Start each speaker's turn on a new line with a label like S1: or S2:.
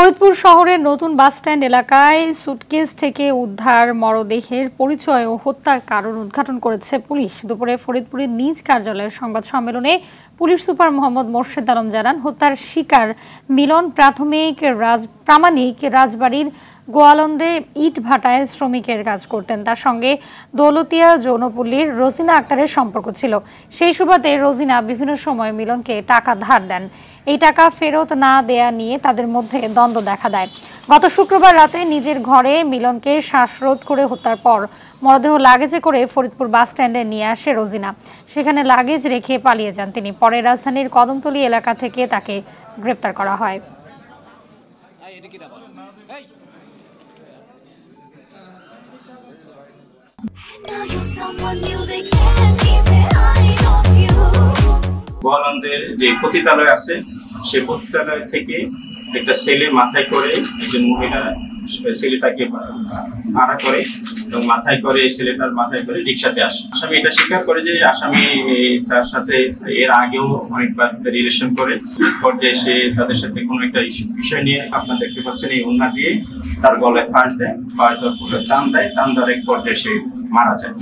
S1: ফরিদপুর শহরের নতুন বাসস্ট্যান্ড এলাকায় সুটকেস থেকে উদ্ধার মরদেহের পরিচয় ও হত্যার কারণ উদ্ঘাটন করেছে পুলিশ। দুপুরে ফরিদপুরের নিজ কার্যালয়ের সংবাদ সম্মেলনে পুলিশ সুপার মোহাম্মদ মোর্শেদ আলম জানান, হত্যার শিকার মিলন প্রাথমিক রাজ প্রামাণিক রাজবাড়ির গোয়ালন্দে ইট ভাটায় শ্রমিকের কাজ করতেন। তার সঙ্গে দৌলতিয়া যৌনপল্লীর রোজিনা আক্তারের সম্পর্ক ছিল। সেই সুবাদে রোজিনা বিভিন্ন সময় মিলনকে টাকা ধার দেন। এই টাকা ফেরত না দেয়া নিয়ে তাদের মধ্যে দ্বন্দ্ব দেখা দেয়। গত শুক্রবার রাতে নিজের ঘরে মিলনকে শ্বাসরোধ করে হত্যার পর মরদেহ লাগেজে করে ফরিদপুর বাস স্ট্যান্ডে নিয়ে আসে রোজিনা। সেখানে লাগেজ রেখে পালিয়ে যান তিনি। পরে রাজধানীর কদমতলী এলাকা থেকে তাকে গ্রেপ্তার করা হয়।
S2: যে পতিতালয় আছে সে পতিতালয় থেকে একটা ছেলে মাথায় করে একজন মহিলা ছেলেটাকে করে এবং মাথায় করে ছেলেটার মাথায় করে রিক্সাতে আসে। আসামি এটা স্বীকার করে যে আসামি তার সাথে এর আগেও অনেকবার রিলেশন করে। পর্যায়ে সে তাদের সাথে কোনো একটা বিষয় নিয়ে আপনার দেখতে পাচ্ছেন এই উন্না দিয়ে তার গলায় ফাঁস দেয় ফাঁস দেওয়ার টান দেয়। টান দেওয়ার এক পর্যায়ে সে মারা যায়।